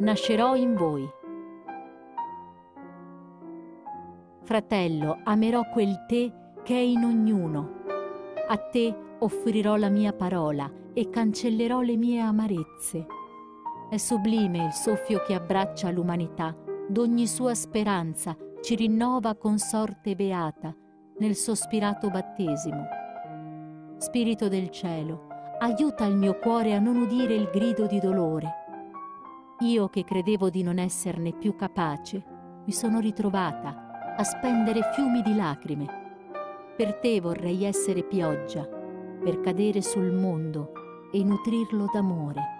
nascerò in voi. Fratello, amerò quel te che è in ognuno. A te offrirò la mia parola e cancellerò le mie amarezze. È sublime il soffio che abbraccia l'umanità, d'ogni sua speranza ci rinnova con sorte beata nel sospirato battesimo. Spirito del cielo, aiuta il mio cuore a non udire il grido di dolore. Io che credevo di non esserne più capace, mi sono ritrovata a spendere fiumi di lacrime. Per te vorrei essere pioggia, per cadere sul mondo e nutrirlo d'amore.